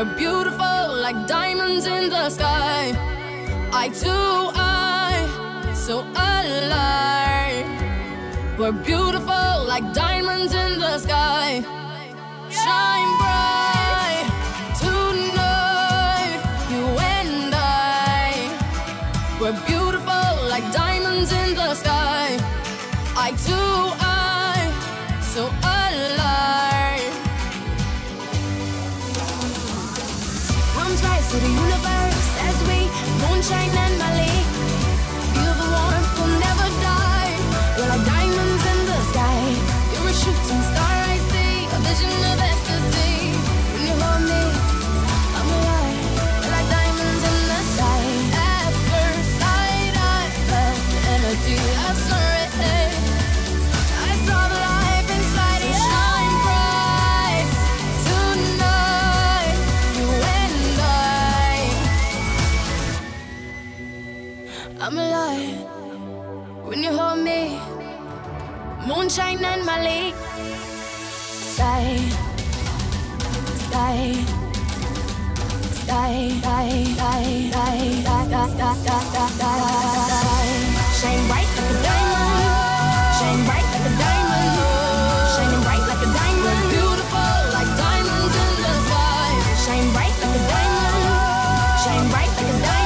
were beautiful like diamonds in the sky. Eye to eye, so alive. We're beautiful like diamonds in the sky. Shine bright tonight. You and I. We're beautiful like diamonds in the sky. Eye to eye, so alive. To the universe as we moonshine and molly. Feel the warmth, will never die. We're like diamonds in the sky. You're a shooting star, I see. A vision of ecstasy. I'm alive when you hold me. Moonshine and my lake. Sky, sky, sky, sky, sky, sky, sky, sky, sky, sky, sky. Shine bright like a diamond. Shine bright like a diamond. Shining bright like a diamond. We're beautiful like diamonds in the sky. Shine bright like a diamond. Shine bright like a diamond.